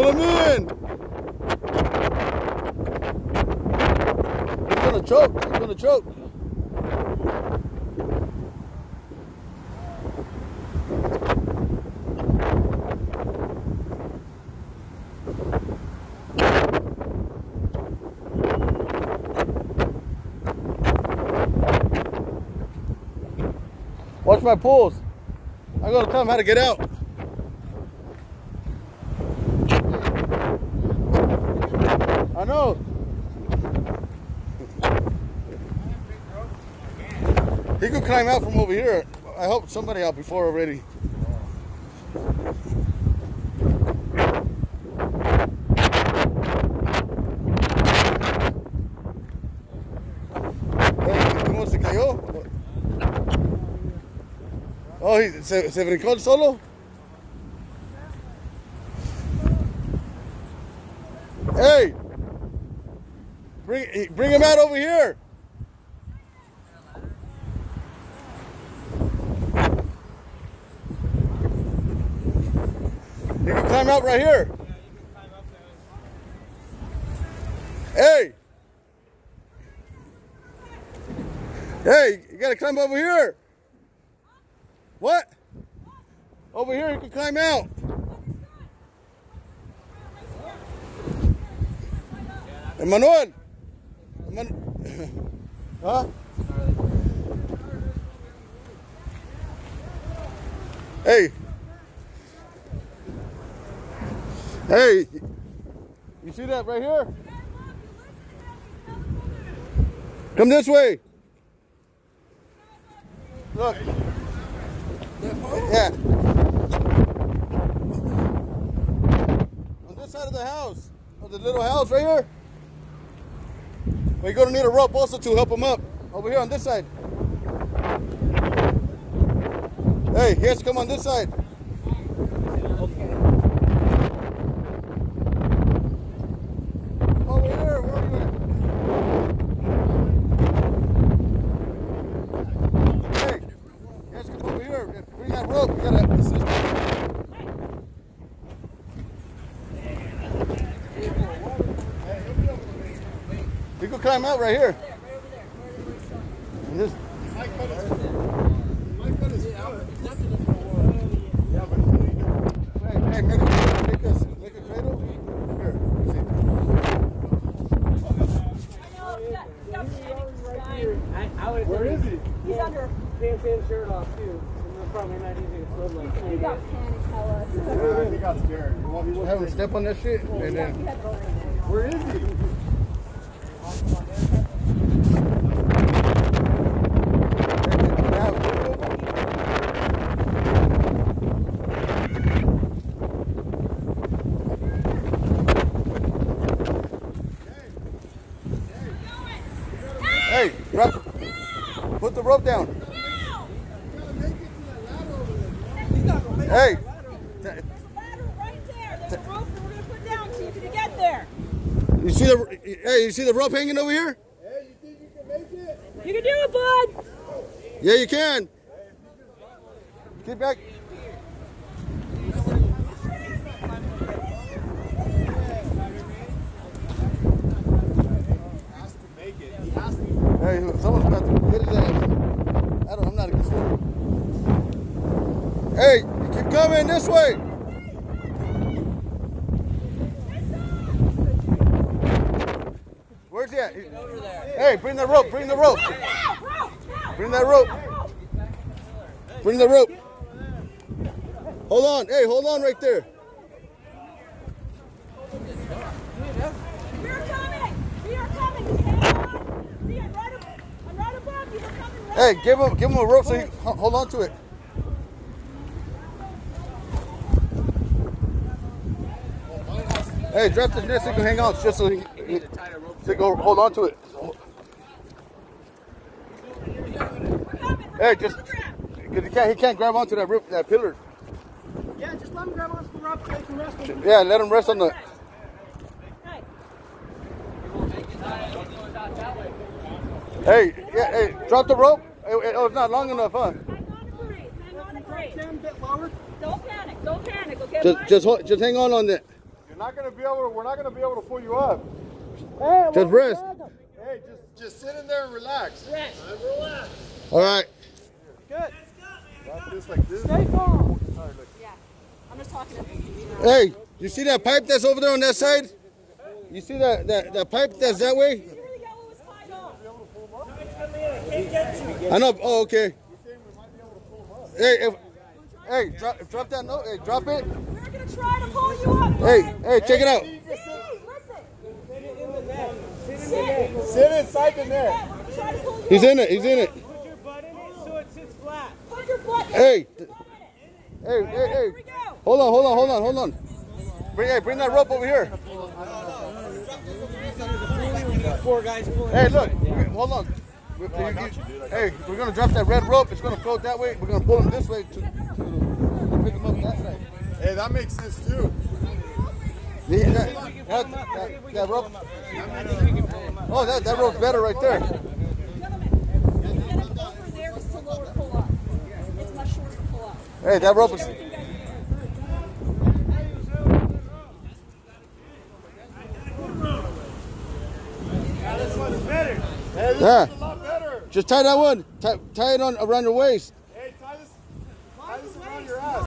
Pull him in. He's gonna choke. He's gonna choke. Watch my pulls. I gotta tell him how to get out. I know. He could climb out from over here. I helped somebody out before already. Hey, ¿Cómo se cayó? Oh, ¿se, se brincó el solo? Hey! Bring, bring him out over here! You can climb out right here. Hey! Hey, you gotta climb over here. What? Over here, you can climb out. Emmanuel. Huh? Hey. Hey. You see that right here? Come this way. Look. Yeah. On this side of the house, of the little house right here, we're gonna need a rope also to help him up. Over here on this side. Hey, he has to come on this side. Over here, where are you at? Hey, you guys come over here. Bring that rope. We gotta assist him. You can climb out right here. And this- Hey, hey, make, a- make, us, make a cradle. Here, see. Where is he? He's under. Pants and shirt off too. And they're probably not using a swim like He got panic, tell us. Yeah, he got scared. You want me to have him step on that shit? And then, Where is he? Hey, put the rope down. Hey, Ladder right there. There's a rope that we're gonna put down so you can get there. you see the hey, you see the rope hanging over here? Hey, you think you can make it? You can do it, bud. Yeah, you can. Get back. Hey, someone's got to get his ass. I don't. I'm not a good swimmer. Hey, you keep coming this way. Where's he at? Hey, bring the rope. Bring the rope. Bring that rope. Bring the rope. Hold on. Hey, hold on right there. Hey, give him give him a rope so he hold on to it. Hey, drop this net so you can hang on just so he, he so he go hold on to it. Hey, just because he can't he can't grab onto that roof that pillar. Yeah, just let him grab onto the rope so he can rest on Yeah, let him rest on the. Hey, Hey, yeah, hey, drop the rope. It, it- oh, it's not long enough, huh? hang on and breathe. Hang on and breathe. Stand lower. Don't panic. Don't panic. Okay, Just just hold, just hang on on that. We're not gonna be able to. We're not gonna be able to pull you up. Hey, Just rest. Hey, just just sit in there and relax. Relax. All right. Good. Wrap this like this. Stay calm. Yeah. I'm just talking to you. Hey, you see that pipe that's over there on that side? You see that that, that pipe that's that way? You really got what was tied off. I know. Oh, okay. Hey, if, hey, drop, drop that note. Hey, drop it. We're gonna try to pull you up. Hey, hey, check it out. See, listen. Sit. Sit inside the net. Yeah, we're gonna try to pull you He's in it. He's in it. Put your butt in it so it sits flat. Put your butt in. Hey, it. hey, hey, hey. Here. Hold on, hold on, hold on, hold on. Bring, hey, bring that rope over here. Four guys pulling. Hey, look. Hold on. We- you- you- Hey, we're gonna drop that red rope. It's gonna float that way. We're gonna pull him this way to, to pick him up that side. Hey, that makes sense too. Yeah, that, that, that, rope. Oh, that, that rope's better right there. Gentlemen, getting over there is to lower pull up. It's much shorter to pull up. Hey, that rope is. Everything goes- Hey, this Yeah. is a lot better. Just tie that one. Tie, tie it on around your waist.